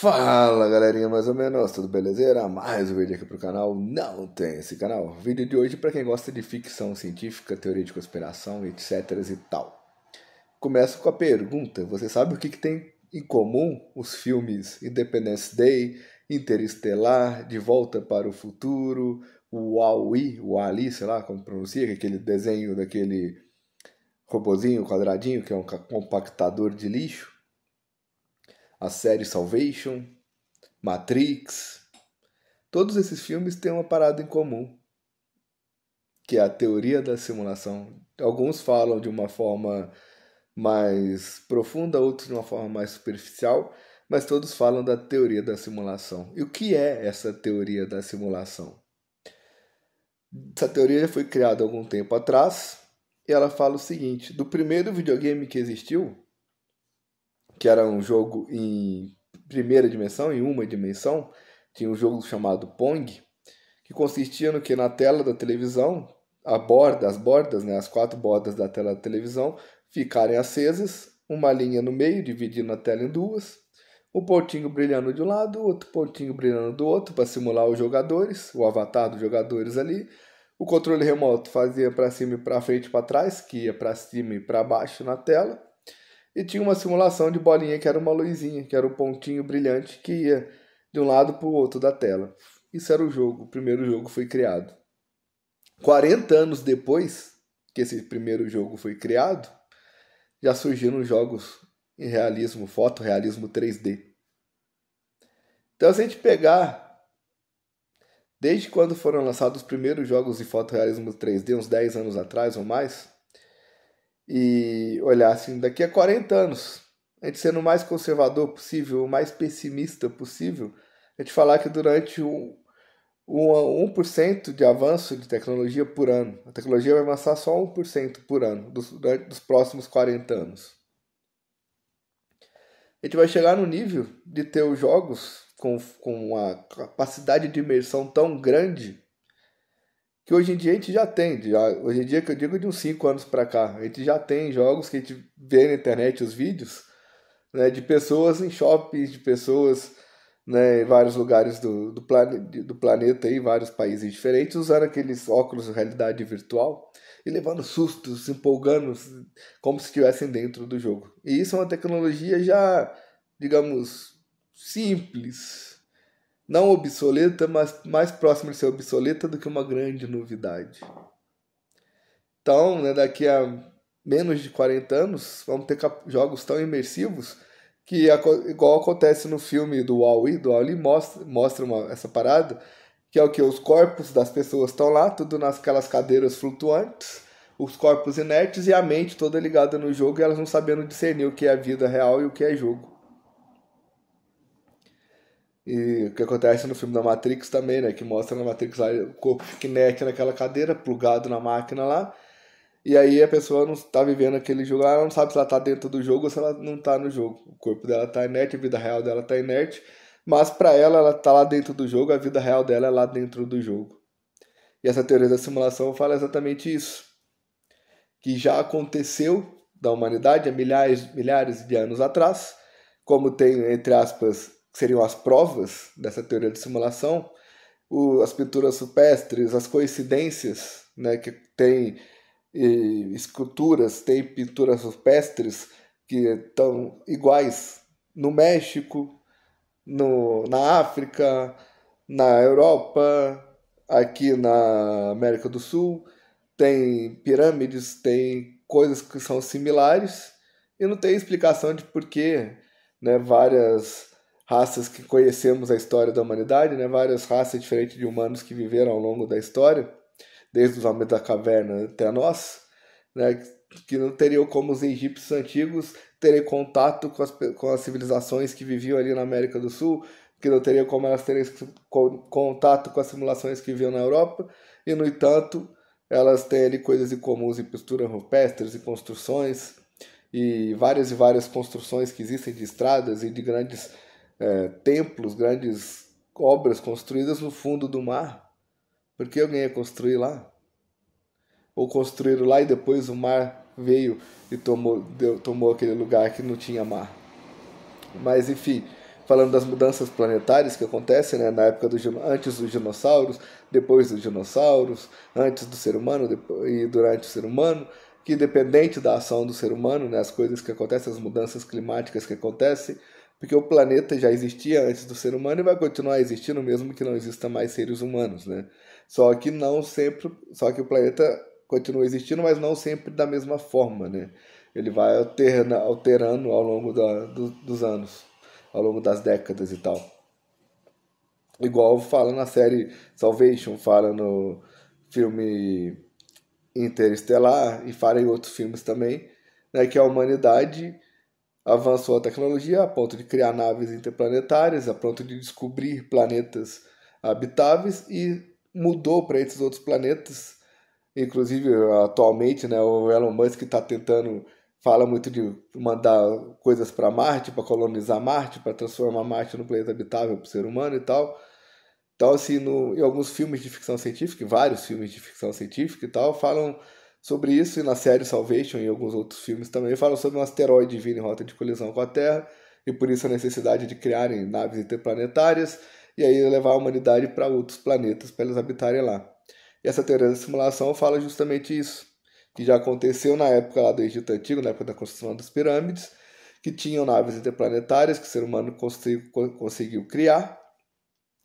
Fala galerinha, mais ou menos, tudo belezeira? Mais um vídeo aqui pro canal, não tem esse canal. Vídeo de hoje para quem gosta de ficção científica, teoria de conspiração, etc e tal. Começo com a pergunta, você sabe o que, que tem em comum os filmes Independence Day, Interestelar, De Volta para o Futuro, o Wall-E, o Ali, sei lá como pronuncia, é aquele desenho daquele robozinho quadradinho que é um compactador de lixo? A série Salvation, Matrix. Todos esses filmes têm uma parada em comum, que é a teoria da simulação. Alguns falam de uma forma mais profunda, outros de uma forma mais superficial, mas todos falam da teoria da simulação. E o que é essa teoria da simulação? Essa teoria já foi criada algum tempo atrás e ela fala o seguinte: do primeiro videogame que existiu, que era um jogo em primeira dimensão, em uma dimensão, tinha um jogo chamado Pong, que consistia no que na tela da televisão, a borda, as bordas, né, as quatro bordas da tela da televisão ficarem acesas, uma linha no meio dividindo a tela em duas, um pontinho brilhando de um lado, outro pontinho brilhando do outro para simular os jogadores, o avatar dos jogadores ali. O controle remoto fazia para cima e para frente e para trás, que ia para cima e para baixo na tela. E tinha uma simulação de bolinha que era uma luzinha, que era um pontinho brilhante que ia de um lado para o outro da tela. Isso era o jogo, o primeiro jogo foi criado. 40 anos depois que esse primeiro jogo foi criado, já surgiram jogos em realismo, fotorrealismo 3D. Então, se a gente pegar, desde quando foram lançados os primeiros jogos de fotorrealismo 3D, uns 10 anos atrás ou mais, e olhar assim, daqui a 40 anos, a gente sendo o mais conservador possível, o mais pessimista possível, a gente falar que durante um, um, 1% de avanço de tecnologia por ano, a tecnologia vai avançar só 1% por ano dos, dos próximos 40 anos. A gente vai chegar no nível de ter os jogos com, com uma capacidade de imersão tão grande que hoje em dia a gente já tem, já, hoje em dia que eu digo de uns 5 anos para cá, a gente já tem jogos que a gente vê na internet os vídeos, né, de pessoas em shoppings, de pessoas né, em vários lugares do, do, plane, do planeta, em vários países diferentes, usando aqueles óculos de realidade virtual e levando sustos, se empolgando, como se estivessem dentro do jogo. E isso é uma tecnologia já, digamos, simples, não obsoleta, mas mais próxima de ser obsoleta do que uma grande novidade. Então, né, daqui a menos de 40 anos, vamos ter jogos tão imersivos que, igual acontece no filme do Wall-E, do Wall-E mostra, mostra uma, essa parada, que é o que? Os corpos das pessoas estão lá, tudo nasquelas cadeiras flutuantes, os corpos inertes e a mente toda ligada no jogo e elas não sabendo discernir o que é vida real e o que é jogo. E o que acontece no filme da Matrix também, né? Que mostra na Matrix lá o corpo inerte naquela cadeira, plugado na máquina lá. E aí a pessoa não está vivendo aquele jogo, ela não sabe se ela está dentro do jogo ou se ela não está no jogo. O corpo dela está inerte, a vida real dela está inerte, mas para ela, ela está lá dentro do jogo, a vida real dela é lá dentro do jogo. E essa teoria da simulação fala exatamente isso. Que já aconteceu da humanidade há milhares, milhares de anos atrás, como tem, entre aspas, que seriam as provas dessa teoria de simulação, o, as pinturas rupestres, as coincidências, né, que tem e, esculturas, tem pinturas rupestres que estão iguais no México, no, na África, na Europa, aqui na América do Sul, tem pirâmides, tem coisas que são similares e não tem explicação de por que né, várias raças que conhecemos a história da humanidade, né? várias raças diferentes de humanos que viveram ao longo da história, desde os homens da caverna até nós, né? que não teriam como os egípcios antigos terem contato com as, com as civilizações que viviam ali na América do Sul, que não teriam como elas terem contato com as simulações que viviam na Europa, e no entanto elas têm ali coisas em comuns em pinturas rupestres e construções, e várias e várias construções que existem de estradas e de grandes é, templos, grandes obras construídas no fundo do mar. Por que alguém ia construir lá? Ou construíram lá e depois o mar veio e tomou, deu, tomou aquele lugar que não tinha mar. Mas enfim, falando das mudanças planetárias que acontecem né, na época do antes dos dinossauros, depois dos dinossauros, antes do ser humano e durante o ser humano, que independente da ação do ser humano, né, as coisas que acontecem, as mudanças climáticas que acontecem, porque o planeta já existia antes do ser humano e vai continuar existindo mesmo que não exista mais seres humanos, né? Só que não sempre, só que o planeta continua existindo, mas não sempre da mesma forma, né? Ele vai alterna, alterando ao longo da, do, dos anos, ao longo das décadas e tal. Igual fala na série Salvation, fala no filme Interestelar e fala em outros filmes também, né, que a humanidade avançou a tecnologia a ponto de criar naves interplanetárias, a ponto de descobrir planetas habitáveis e mudou para esses outros planetas. Inclusive, atualmente, né, o Elon Musk está tentando, fala muito de mandar coisas para Marte, para colonizar Marte, para transformar Marte no planeta habitável para o ser humano e tal. Então, assim, no, em alguns filmes de ficção científica, vários filmes de ficção científica e tal, falam sobre isso, e na série Salvation e alguns outros filmes também falam sobre um asteroide vindo em rota de colisão com a Terra, e por isso a necessidade de criarem naves interplanetárias e aí levar a humanidade para outros planetas para eles habitarem lá. E essa teoria da simulação fala justamente isso, que já aconteceu na época lá do Egito Antigo, na época da construção das pirâmides, que tinham naves interplanetárias que o ser humano conseguiu, criar,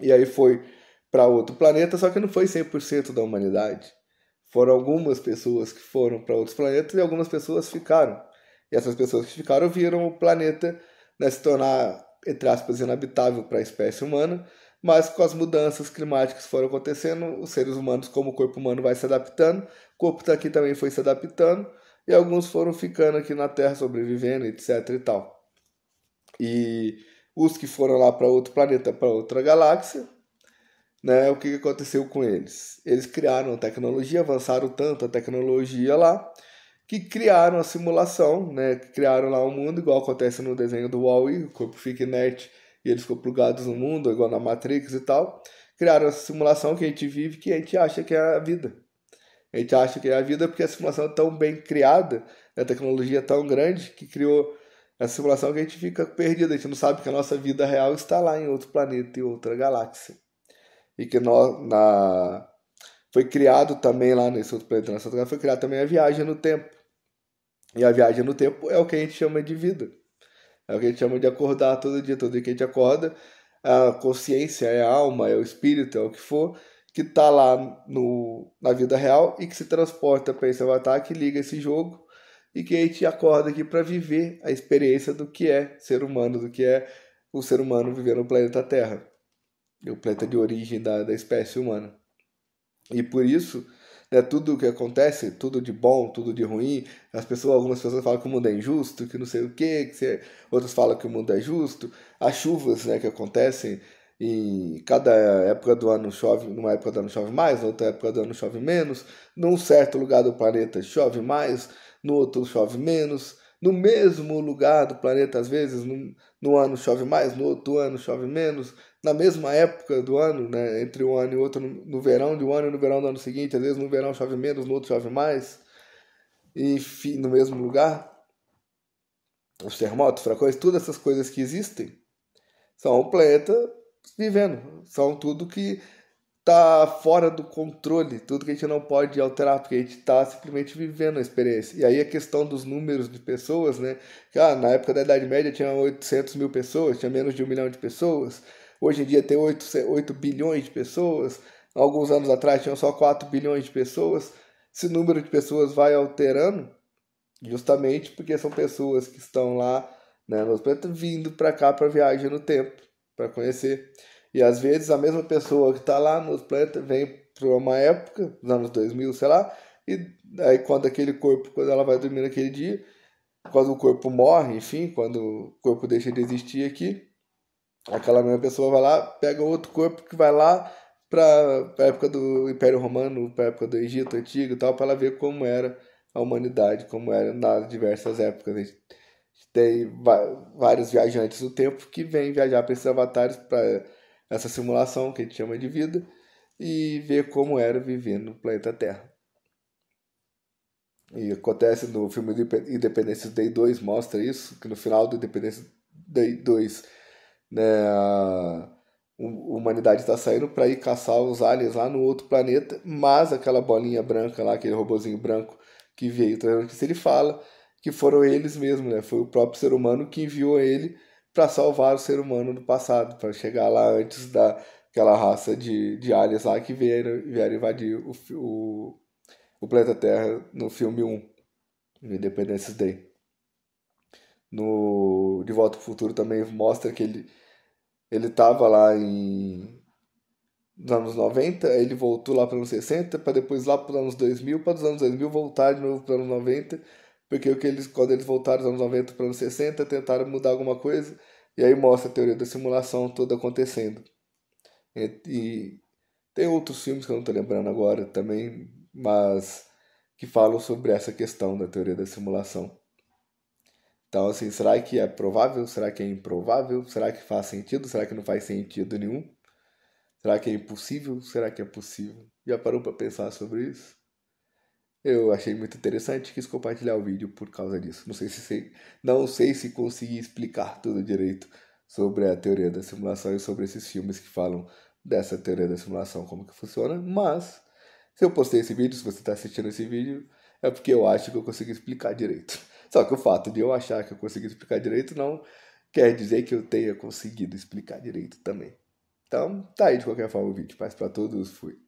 e aí foi para outro planeta, só que não foi 100% da humanidade. Foram algumas pessoas que foram para outros planetas e algumas pessoas ficaram. E essas pessoas que ficaram viram o planeta né, se tornar, entre aspas, inabitável para a espécie humana, mas com as mudanças climáticas que foram acontecendo, os seres humanos, como o corpo humano vai se adaptando, o corpo daqui também foi se adaptando, e alguns foram ficando aqui na Terra, sobrevivendo, etc e tal. E os que foram lá para outro planeta, para outra galáxia, né, o que aconteceu com eles? Eles criaram tecnologia, avançaram tanto a tecnologia lá, que criaram a simulação, né, criaram lá um mundo, igual acontece no desenho do Wall-E, o corpo fica inerte e eles ficam plugados no mundo, igual na Matrix e tal. Criaram essa simulação que a gente vive, que a gente acha que é a vida. A gente acha que é a vida porque a simulação é tão bem criada, a tecnologia é tão grande, que criou essa simulação que a gente fica perdido, a gente não sabe que a nossa vida real está lá em outro planeta, em outra galáxia e que nós, na, foi criado também lá planeta, na Santa foi criada também a viagem no tempo. E a viagem no tempo é o que a gente chama de vida. É o que a gente chama de acordar todo dia, todo dia que a gente acorda, a consciência é a alma, é o espírito, é o que for, que está lá no, na vida real e que se transporta para esse avatar que liga esse jogo e que a gente acorda aqui para viver a experiência do que é ser humano, do que é o ser humano viver no planeta Terra o planeta de origem da, da espécie humana. E por isso, né, tudo o que acontece, tudo de bom, tudo de ruim, as pessoas, algumas pessoas falam que o mundo é injusto, que não sei o quê, que você, outras falam que o mundo é justo. As chuvas né, que acontecem em cada época do ano chove, numa época do ano chove mais, outra época do ano chove menos, num certo lugar do planeta chove mais, no outro chove menos, no mesmo lugar do planeta, às vezes, no, no ano chove mais, no outro ano chove menos, na mesma época do ano, né, entre um ano e outro, no, no verão de um ano e no verão do ano seguinte, às vezes no verão chove menos, no outro chove mais, e no mesmo lugar. Os terremotos, furacões, todas essas coisas que existem são o planeta vivendo, são tudo que está fora do controle, tudo que a gente não pode alterar, porque a gente está simplesmente vivendo a experiência. E aí a questão dos números de pessoas, né? Que, ah, na época da Idade Média tinha 800 mil pessoas, tinha menos de um milhão de pessoas. Hoje em dia tem 8, 8 bilhões de pessoas. Alguns anos atrás tinham só 4 bilhões de pessoas. Esse número de pessoas vai alterando justamente porque são pessoas que estão lá né, nos vindo para cá para viagem no tempo, para conhecer. E às vezes a mesma pessoa que está lá nos planetas vem para uma época, nos anos 2000, sei lá, e aí quando aquele corpo, quando ela vai dormir naquele dia, quando o corpo morre, enfim, quando o corpo deixa de existir aqui, aquela mesma pessoa vai lá, pega outro corpo que vai lá para a época do Império Romano, para a época do Egito Antigo e tal, para ela ver como era a humanidade, como era nas diversas épocas. A gente tem vários viajantes do tempo que vêm viajar para esses avatares, para essa simulação que a gente chama de vida, e ver como era viver no planeta Terra. E acontece no filme Independência Day 2, mostra isso, que no final do Independência Day 2 né, a humanidade está saindo para ir caçar os aliens lá no outro planeta, mas aquela bolinha branca lá, aquele robozinho branco que veio, então, ele fala que foram eles mesmos, né? Foi o próprio ser humano que enviou ele para salvar o ser humano do passado, para chegar lá antes daquela raça de, de aliens lá que vieram, vieram invadir o, o, o planeta Terra no filme 1, Independence Day. No De Volta ao Futuro também mostra que ele ele estava lá em nos anos 90, ele voltou lá para os anos 60, para depois lá para os anos 2000, para os anos 2000 voltar de novo para os anos 90, porque o que eles, quando eles voltaram dos anos 90 para os anos 60, tentaram mudar alguma coisa, e aí mostra a teoria da simulação toda acontecendo. E, e tem outros filmes que eu não estou lembrando agora também, mas que falam sobre essa questão da teoria da simulação. Então, assim, será que é provável? Será que é improvável? Será que faz sentido? Será que não faz sentido nenhum? Será que é impossível? Será que é possível? Já parou para pensar sobre isso? Eu achei muito interessante, quis compartilhar o vídeo por causa disso. Não sei se sei, não sei se consegui explicar tudo direito sobre a teoria da simulação e sobre esses filmes que falam dessa teoria da simulação, como que funciona, mas se eu postei esse vídeo, se você está assistindo esse vídeo, é porque eu acho que eu consegui explicar direito. Só que o fato de eu achar que eu consegui explicar direito não quer dizer que eu tenha conseguido explicar direito também. Então, tá aí de qualquer forma o vídeo. Paz para todos, fui.